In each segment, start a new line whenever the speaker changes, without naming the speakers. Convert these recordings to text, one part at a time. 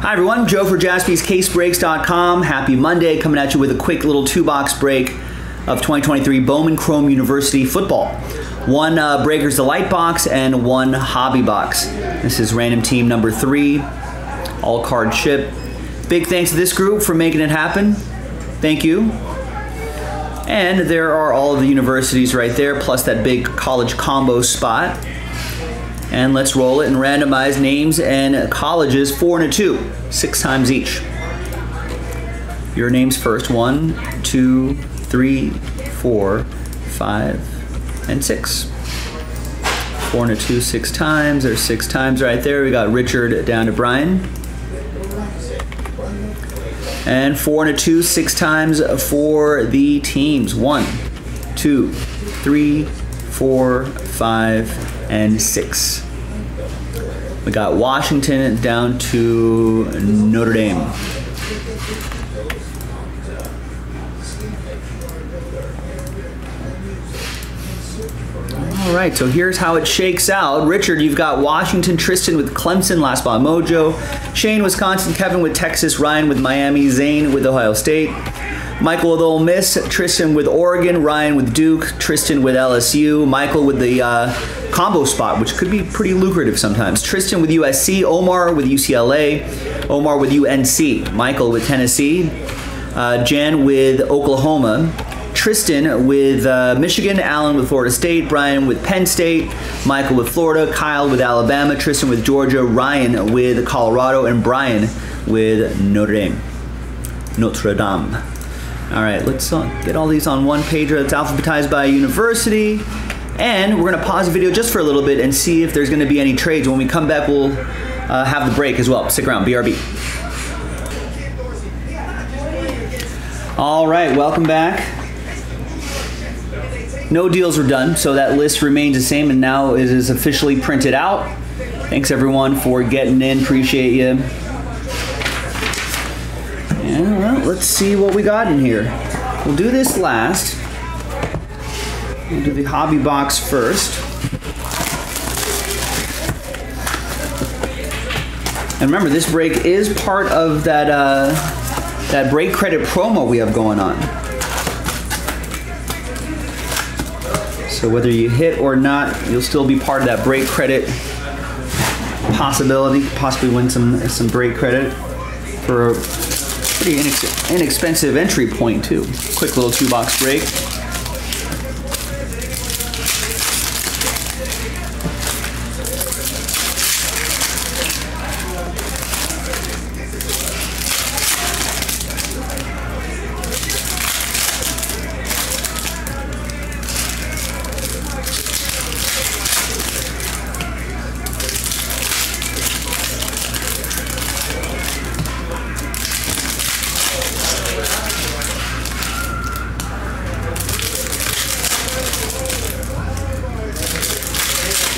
Hi everyone, Joe for jaspyscasebreaks.com. Happy Monday, coming at you with a quick little two-box break of 2023 Bowman Chrome University football. One uh, Breakers Delight box and one Hobby box. This is random team number three, all card chip. Big thanks to this group for making it happen. Thank you. And there are all of the universities right there, plus that big college combo spot. And let's roll it and randomize names and colleges four and a two, six times each. Your names first. One, two, three, four, five, and six. Four and a two, six times. There's six times right there. We got Richard down to Brian. And four and a two, six times for the teams. One, two, three, four, five, and six. We got Washington down to Notre Dame. All right, so here's how it shakes out. Richard, you've got Washington, Tristan with Clemson, Last Spot Mojo, Shane, Wisconsin, Kevin with Texas, Ryan with Miami, Zane with Ohio State, Michael with Ole Miss, Tristan with Oregon, Ryan with Duke, Tristan with LSU, Michael with the uh, combo spot, which could be pretty lucrative sometimes. Tristan with USC, Omar with UCLA, Omar with UNC, Michael with Tennessee, uh, Jan with Oklahoma, Tristan with uh, Michigan, Alan with Florida State, Brian with Penn State, Michael with Florida, Kyle with Alabama, Tristan with Georgia, Ryan with Colorado, and Brian with Notre Dame. Notre Dame. All right, let's uh, get all these on one page that's alphabetized by university. And we're to pause the video just for a little bit and see if there's to be any trades. When we come back, we'll uh, have the break as well. Stick around, BRB. All right, welcome back. No deals were done, so that list remains the same and now it is officially printed out. Thanks everyone for getting in. Appreciate you. And well, let's see what we got in here. We'll do this last. We'll do the hobby box first. And remember, this break is part of that uh, that break credit promo we have going on. So whether you hit or not, you'll still be part of that break credit possibility. Possibly win some some break credit for pretty inex inexpensive entry point too. Quick little two box break.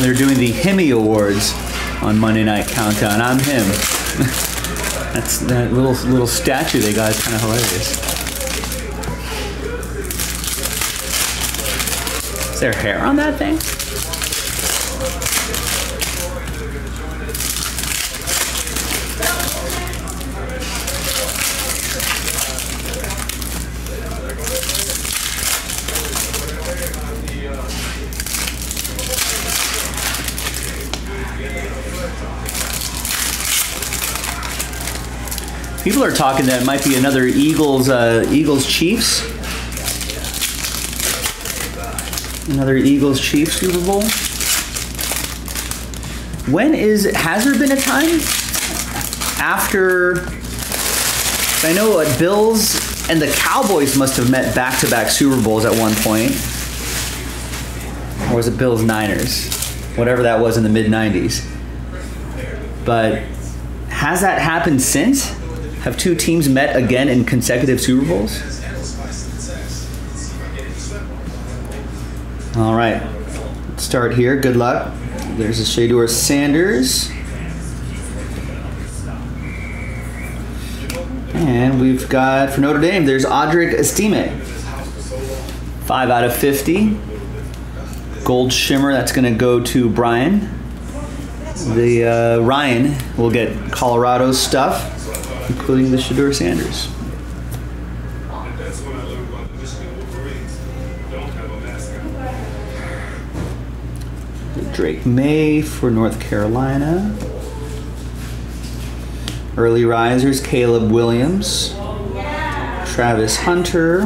They're doing the Hemi Awards on Monday Night Countdown. I'm him. That's that little little statue they got is kind of hilarious. Is there hair on that thing? People are talking that it might be another Eagles uh, Eagles Chiefs. Another Eagles Chiefs Super Bowl. When is has there been a time after I know what Bills and the Cowboys must have met back-to-back Super Bowls at one point. Or was it Bills Niners? Whatever that was in the mid 90s. But has that happened since? Have two teams met again in consecutive Super Bowls? All right, let's start here. Good luck. There's a Shedeur Sanders. And we've got, for Notre Dame, there's Audric Estime. 5 out of 50. Gold Shimmer, that's going to go to Brian. the uh, Ryan will get Colorado's stuff, including the Shedeur Sanders. Drake Maye for North Carolina. Early risers Caleb Williams, Travis Hunter.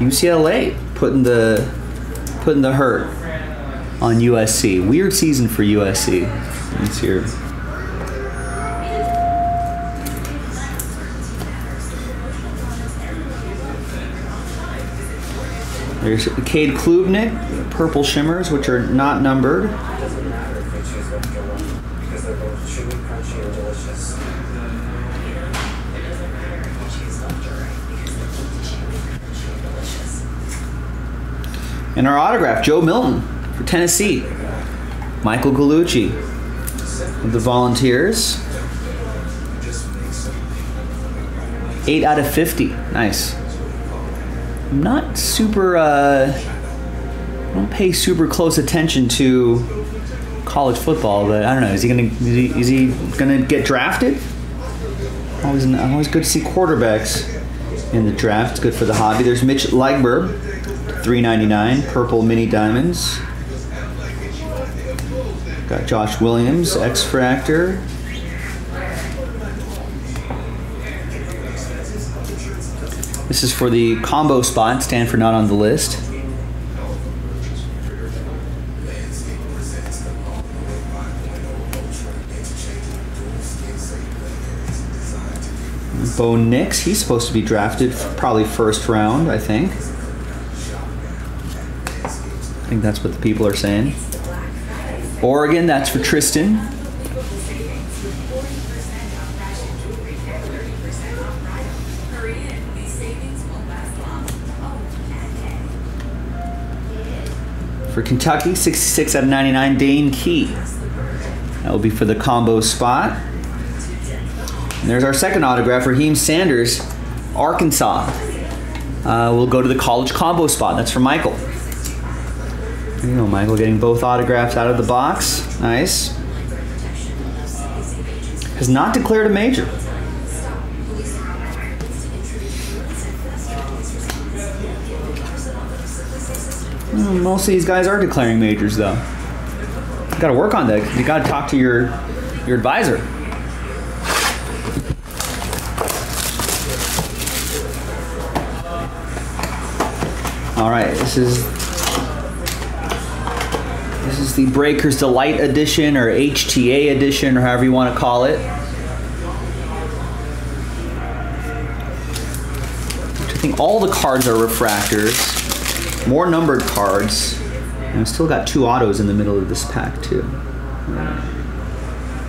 UCLA putting the putting the hurt on USC. Weird season for USC this year. There's Cade Klubnik, Purple Shimmers, which are not numbered.
And
our autograph, Joe Milton for Tennessee. Michael Gallucci of the Volunteers. Eight out of 50. Nice. I'm not super, uh, I don't pay super close attention to college football, but I don't know. Is he gonna, is he, he gonna get drafted? Always, always good to see quarterbacks in the draft. It's good for the hobby. There's Mitch Legberg, 399, purple mini diamonds. Got Josh Williams, X Fractor. This is for the combo spot, Stanford not on the list. Bo Nix, he's supposed to be drafted probably first round, I think. I think that's what the people are saying. Oregon, that's for Tristan. For Kentucky, 66 out of 99, Dane Key. That will be for the combo spot. And there's our second autograph, Raheem Sanders, Arkansas. Uh, we'll go to the college combo spot. That's for Michael. There you go, Michael, getting both autographs out of the box. Nice. Has not declared a major. Hmm, Most of these guys are declaring majors, though. You got to work on that. You got to talk to your your advisor. All right, this is is the Breakers Delight edition or HTA edition or however you want to call it. I think all the cards are refractors, more numbered cards, and I've still got two autos in the middle of this pack too.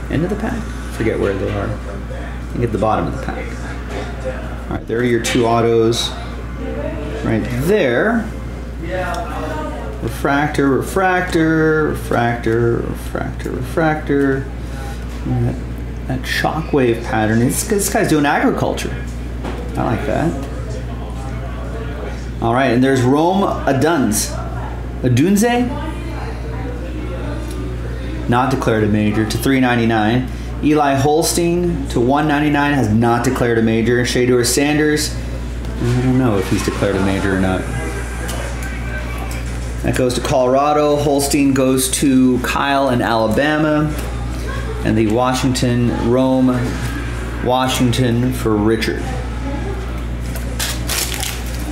End of the pack? Forget where they are. I think at the bottom of the pack. All right, there are your two autos right there. Refractor, refractor, refractor, refractor, refractor. That, that shockwave pattern. This, guy's doing agriculture. I like that. All right, and there's Rome Aduns. Odunze? Not declared a major to 399. Eli Holstein to 199 has not declared a major. Shedeur Sanders, I don't know if he's declared a major or not. That goes to Colorado. Holstein goes to Kyle in Alabama. And the Washington, Rome, Washington for Richard.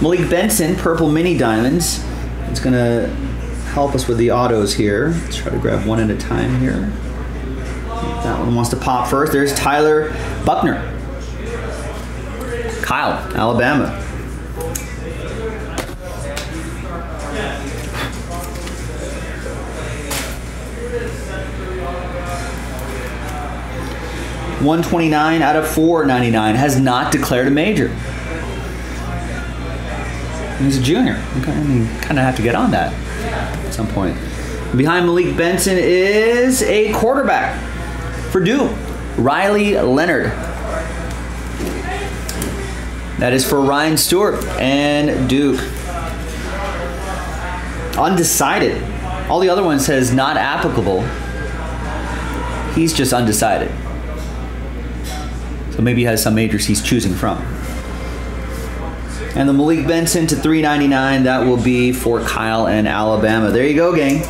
Malik Benson, purple mini diamonds. It's going to help us with the autos here. Let's try to grab one at a time here. That one wants to pop first. There's Tyler Buchner. Kyle, Alabama. One twenty nine out of four ninety nine has not declared a major. He's a junior. Okay, I mean, kind of have to get on that at some point. Behind Malik Benson is a quarterback for Duke, Riley Leonard. That is for Ryan Stewart and Duke. Undecided. All the other ones says not applicable. He's just undecided. So maybe he has some majors he's choosing from. And the Malik Benson to 399, that will be for Kyle and Alabama. There you go, gang.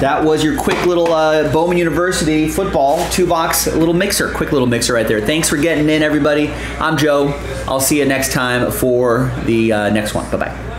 That was your quick little uh, Bowman University football two box little mixer. Quick little mixer right there. Thanks for getting in, everybody. I'm Joe. I'll see you next time for the uh, next one. Bye bye.